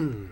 Ahem.